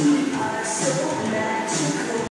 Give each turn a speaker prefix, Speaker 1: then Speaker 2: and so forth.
Speaker 1: see